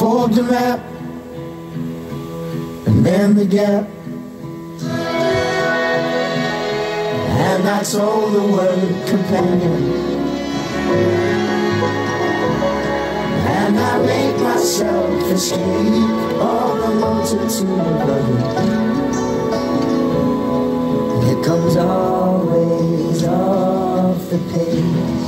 of the map and then the gap. And I told the word companion. And I made myself escape all the multitude of others. It comes always off the page.